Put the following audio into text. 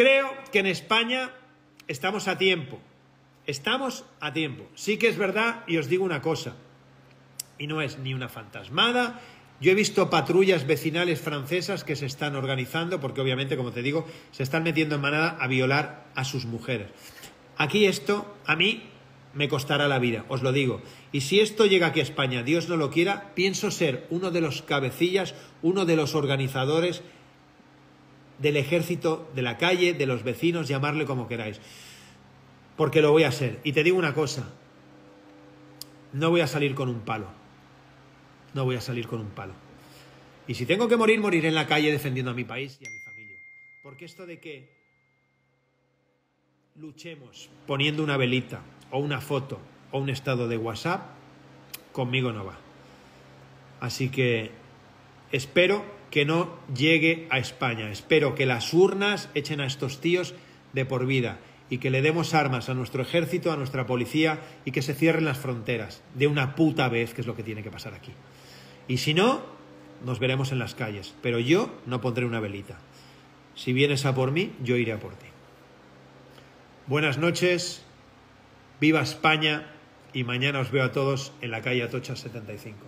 Creo que en España estamos a tiempo. Estamos a tiempo. Sí que es verdad, y os digo una cosa, y no es ni una fantasmada. Yo he visto patrullas vecinales francesas que se están organizando, porque obviamente, como te digo, se están metiendo en manada a violar a sus mujeres. Aquí esto, a mí, me costará la vida, os lo digo. Y si esto llega aquí a España, Dios no lo quiera, pienso ser uno de los cabecillas, uno de los organizadores del ejército de la calle, de los vecinos, llamarle como queráis. Porque lo voy a hacer. Y te digo una cosa, no voy a salir con un palo. No voy a salir con un palo. Y si tengo que morir, moriré en la calle defendiendo a mi país y a mi familia. Porque esto de que luchemos poniendo una velita o una foto o un estado de WhatsApp, conmigo no va. Así que espero que no llegue a España. Espero que las urnas echen a estos tíos de por vida y que le demos armas a nuestro ejército, a nuestra policía y que se cierren las fronteras de una puta vez, que es lo que tiene que pasar aquí. Y si no, nos veremos en las calles. Pero yo no pondré una velita. Si vienes a por mí, yo iré a por ti. Buenas noches, viva España y mañana os veo a todos en la calle Atocha 75.